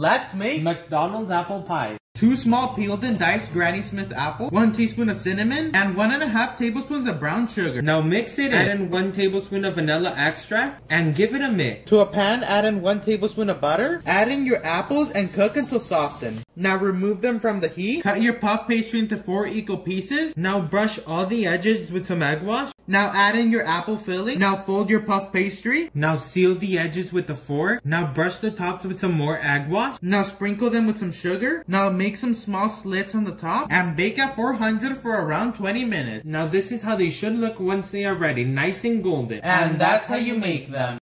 Let's make McDonald's apple pie. Two small peeled and diced Granny Smith apples, one teaspoon of cinnamon, and one and a half tablespoons of brown sugar. Now mix it, add in one tablespoon of vanilla extract, and give it a mix. To a pan, add in one tablespoon of butter, add in your apples and cook until softened. Now remove them from the heat, cut your puff pastry into four equal pieces. Now brush all the edges with some egg wash. Now add in your apple filling. Now fold your puff pastry. Now seal the edges with a fork. Now brush the tops with some more egg wash. Now sprinkle them with some sugar. Now make some small slits on the top and bake at 400 for around 20 minutes. Now this is how they should look once they are ready, nice and golden. And that's how you make them.